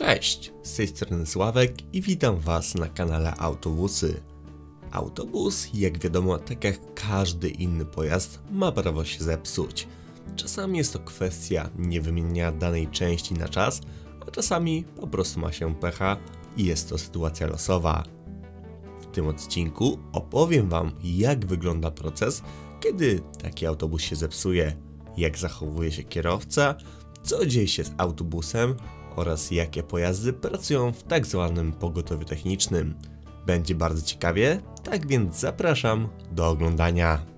Cześć, z tej strony Sławek i witam Was na kanale Autobusy. Autobus, jak wiadomo, tak jak każdy inny pojazd, ma prawo się zepsuć. Czasami jest to kwestia niewymieniania danej części na czas, a czasami po prostu ma się pecha i jest to sytuacja losowa. W tym odcinku opowiem Wam, jak wygląda proces, kiedy taki autobus się zepsuje, jak zachowuje się kierowca, co dzieje się z autobusem oraz jakie pojazdy pracują w tak zwanym pogotowiu technicznym. Będzie bardzo ciekawie, tak więc zapraszam do oglądania.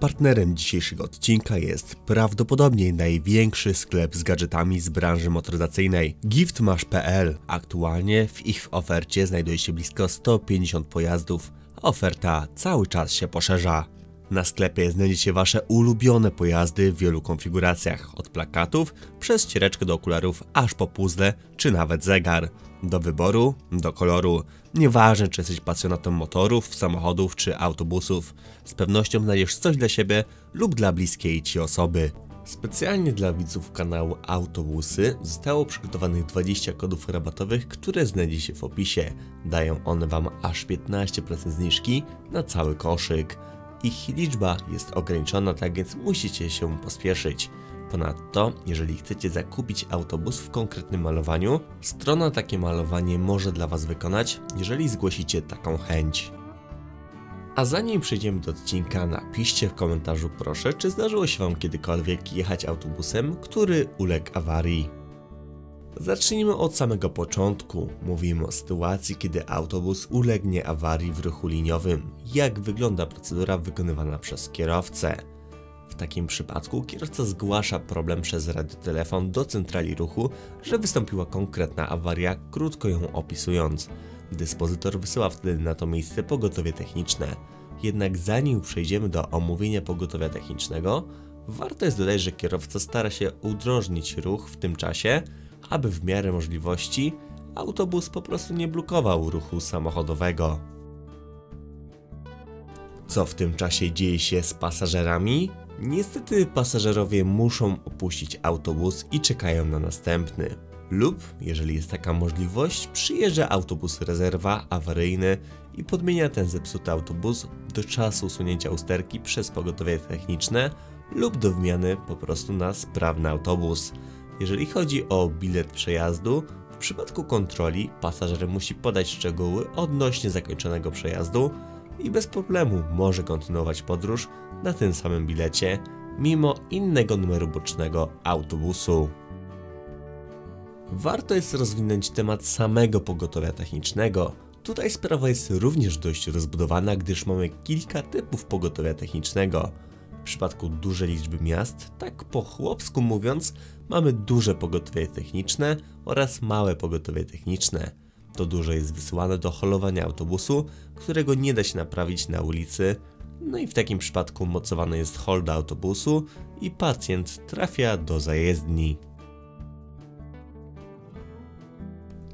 Partnerem dzisiejszego odcinka jest prawdopodobnie największy sklep z gadżetami z branży motoryzacyjnej giftmash.pl. Aktualnie w ich ofercie znajduje się blisko 150 pojazdów. Oferta cały czas się poszerza. Na sklepie znajdziecie Wasze ulubione pojazdy w wielu konfiguracjach, od plakatów, przez ściereczkę do okularów, aż po puzzle, czy nawet zegar. Do wyboru, do koloru. Nieważne, czy jesteś pasjonatem motorów, samochodów czy autobusów, z pewnością znajdziesz coś dla siebie lub dla bliskiej Ci osoby. Specjalnie dla widzów kanału Autobusy zostało przygotowanych 20 kodów rabatowych, które znajdziecie w opisie. Dają one Wam aż 15% zniżki na cały koszyk. Ich liczba jest ograniczona, tak więc musicie się pospieszyć. Ponadto, jeżeli chcecie zakupić autobus w konkretnym malowaniu, strona takie malowanie może dla Was wykonać, jeżeli zgłosicie taką chęć. A zanim przejdziemy do odcinka, napiszcie w komentarzu proszę, czy zdarzyło się Wam kiedykolwiek jechać autobusem, który uległ awarii. Zacznijmy od samego początku. Mówimy o sytuacji, kiedy autobus ulegnie awarii w ruchu liniowym. Jak wygląda procedura wykonywana przez kierowcę? W takim przypadku kierowca zgłasza problem przez radiotelefon do centrali ruchu, że wystąpiła konkretna awaria, krótko ją opisując. Dyspozytor wysyła wtedy na to miejsce pogotowie techniczne. Jednak zanim przejdziemy do omówienia pogotowia technicznego, warto jest dodać, że kierowca stara się udrożnić ruch w tym czasie, aby w miarę możliwości autobus po prostu nie blokował ruchu samochodowego. Co w tym czasie dzieje się z pasażerami? Niestety pasażerowie muszą opuścić autobus i czekają na następny. Lub, jeżeli jest taka możliwość, przyjeżdża autobus rezerwa awaryjny i podmienia ten zepsuty autobus do czasu usunięcia usterki przez pogotowie techniczne lub do wymiany po prostu na sprawny autobus. Jeżeli chodzi o bilet przejazdu, w przypadku kontroli pasażer musi podać szczegóły odnośnie zakończonego przejazdu i bez problemu może kontynuować podróż na tym samym bilecie, mimo innego numeru bocznego autobusu. Warto jest rozwinąć temat samego pogotowia technicznego. Tutaj sprawa jest również dość rozbudowana, gdyż mamy kilka typów pogotowia technicznego. Przypadku dużej liczby miast, tak po chłopsku mówiąc, mamy duże pogotowie techniczne oraz małe pogotowie techniczne. To duże jest wysyłane do holowania autobusu, którego nie da się naprawić na ulicy, no i w takim przypadku mocowany jest hol do autobusu i pacjent trafia do zajezdni.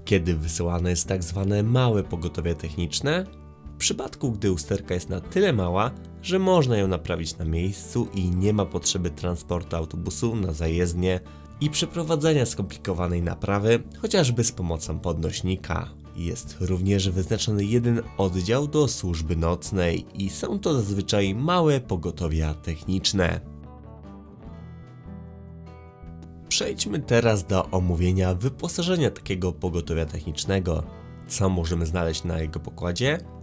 Kiedy wysyłane jest tak zwane małe pogotowie techniczne? W przypadku, gdy usterka jest na tyle mała, że można ją naprawić na miejscu i nie ma potrzeby transportu autobusu na zajezdnię i przeprowadzenia skomplikowanej naprawy, chociażby z pomocą podnośnika. Jest również wyznaczony jeden oddział do służby nocnej i są to zazwyczaj małe pogotowia techniczne. Przejdźmy teraz do omówienia wyposażenia takiego pogotowia technicznego. Co możemy znaleźć na jego pokładzie?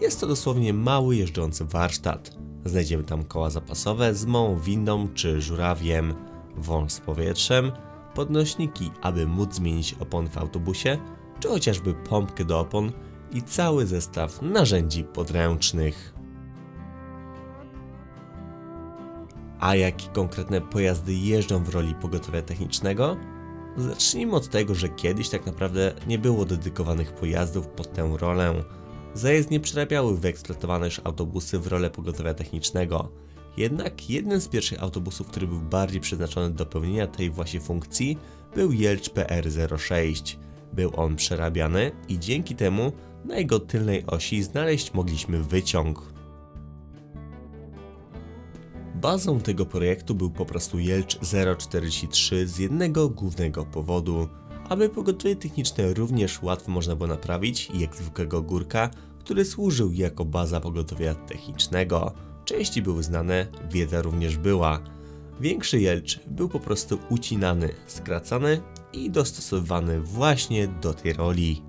Jest to dosłownie mały jeżdżący warsztat. Znajdziemy tam koła zapasowe z małą windą czy żurawiem, wąż z powietrzem, podnośniki, aby móc zmienić opony w autobusie, czy chociażby pompkę do opon i cały zestaw narzędzi podręcznych. A jakie konkretne pojazdy jeżdżą w roli pogotowia technicznego? Zacznijmy od tego, że kiedyś tak naprawdę nie było dedykowanych pojazdów pod tę rolę. Zajezdnie przerabiały wyeksploatowane już autobusy w rolę pogotowia technicznego. Jednak jednym z pierwszych autobusów, który był bardziej przeznaczony do pełnienia tej właśnie funkcji, był Jelcz PR-06. Był on przerabiany i dzięki temu na jego tylnej osi znaleźć mogliśmy wyciąg. Bazą tego projektu był po prostu Jelcz 043 z jednego głównego powodu. Aby pogotowie techniczne również łatwo można było naprawić, jak zwykłego górka, który służył jako baza pogotowia technicznego. Części były znane, wiedza również była. Większy jelcz był po prostu ucinany, skracany i dostosowywany właśnie do tej roli.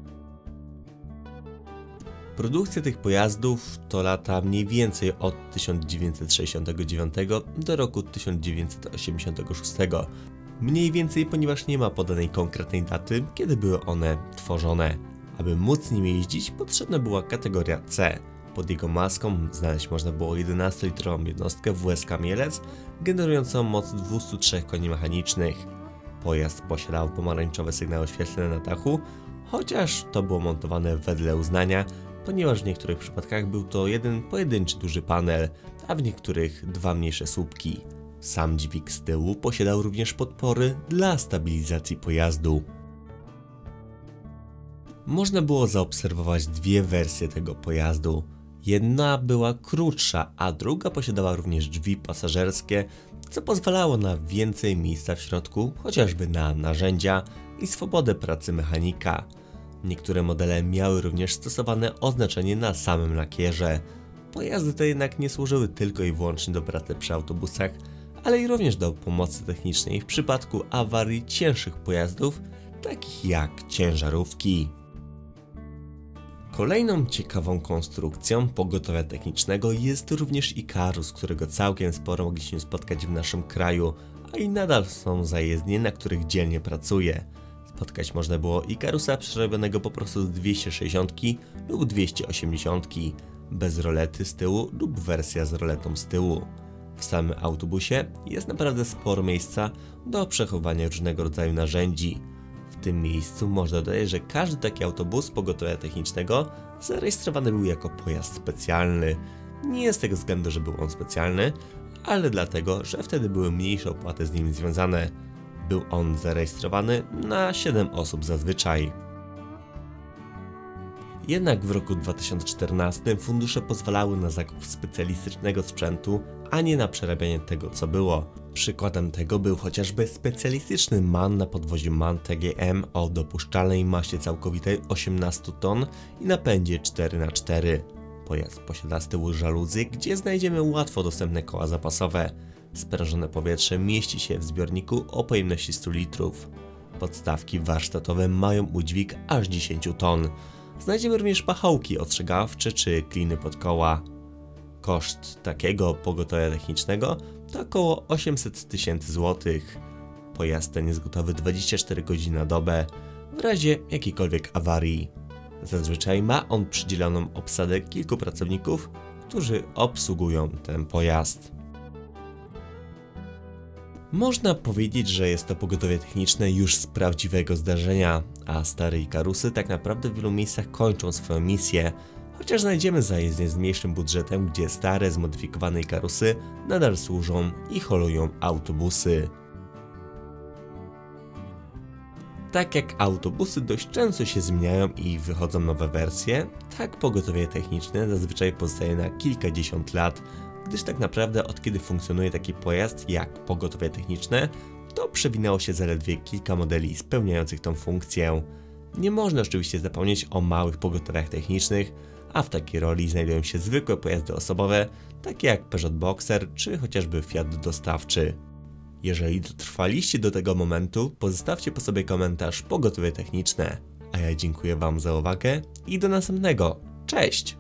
Produkcja tych pojazdów to lata mniej więcej od 1969 do roku 1986. Mniej więcej, ponieważ nie ma podanej konkretnej daty, kiedy były one tworzone. Aby móc nimi jeździć, potrzebna była kategoria C. Pod jego maską znaleźć można było 11-litrową jednostkę WSK Mielec, generującą moc 203 koni mechanicznych. Pojazd posiadał pomarańczowe sygnały świetlne na dachu, chociaż to było montowane wedle uznania, ponieważ w niektórych przypadkach był to jeden pojedynczy duży panel, a w niektórych dwa mniejsze słupki. Sam dźwig z tyłu posiadał również podpory dla stabilizacji pojazdu. Można było zaobserwować dwie wersje tego pojazdu. Jedna była krótsza, a druga posiadała również drzwi pasażerskie, co pozwalało na więcej miejsca w środku, chociażby na narzędzia i swobodę pracy mechanika. Niektóre modele miały również stosowane oznaczenie na samym lakierze. Pojazdy te jednak nie służyły tylko i wyłącznie do pracy przy autobusach, ale i również do pomocy technicznej w przypadku awarii cięższych pojazdów, takich jak ciężarówki. Kolejną ciekawą konstrukcją pogotowia technicznego jest również Ikarus, którego całkiem sporo mogliśmy spotkać w naszym kraju, a i nadal są zajezdnie, na których dzielnie pracuje. Spotkać można było Ikarusa przerobionego po prostu z 260 lub 280, bez rolety z tyłu lub wersja z roletą z tyłu. W samym autobusie jest naprawdę sporo miejsca do przechowania różnego rodzaju narzędzi. W tym miejscu można dodać, że każdy taki autobus pogotowia technicznego zarejestrowany był jako pojazd specjalny. Nie z tego względu, że był on specjalny, ale dlatego, że wtedy były mniejsze opłaty z nim związane. Był on zarejestrowany na 7 osób zazwyczaj. Jednak w roku 2014 fundusze pozwalały na zakup specjalistycznego sprzętu, a nie na przerabianie tego, co było. Przykładem tego był chociażby specjalistyczny MAN na podwoziu MAN TGM o dopuszczalnej masie całkowitej 18 ton i napędzie 4x4. Pojazd posiada z tyłu żaluzy, gdzie znajdziemy łatwo dostępne koła zapasowe. Sprężone powietrze mieści się w zbiorniku o pojemności 100 litrów. Podstawki warsztatowe mają udźwig aż 10 ton. Znajdziemy również pachołki ostrzegawcze czy kliny pod koła. Koszt takiego pogotowia technicznego to około 800 tysięcy złotych. Pojazd ten jest gotowy 24 godziny na dobę w razie jakiejkolwiek awarii. Zazwyczaj ma on przydzieloną obsadę kilku pracowników, którzy obsługują ten pojazd. Można powiedzieć, że jest to pogotowie techniczne już z prawdziwego zdarzenia, a stare Ikarusy tak naprawdę w wielu miejscach kończą swoją misję, chociaż znajdziemy zajezdnie z mniejszym budżetem, gdzie stare, zmodyfikowane Ikarusy nadal służą i holują autobusy. Tak jak autobusy dość często się zmieniają i wychodzą nowe wersje, tak pogotowie techniczne zazwyczaj pozostaje na kilkadziesiąt lat, gdyż tak naprawdę od kiedy funkcjonuje taki pojazd jak pogotowie techniczne, to przewinęło się zaledwie kilka modeli spełniających tą funkcję. Nie można oczywiście zapomnieć o małych pogotowiach technicznych, a w takiej roli znajdują się zwykłe pojazdy osobowe, takie jak Peugeot Boxer czy chociażby Fiat dostawczy. Jeżeli dotrwaliście do tego momentu, pozostawcie po sobie komentarz pogotowie techniczne. A ja dziękuję Wam za uwagę i do następnego. Cześć!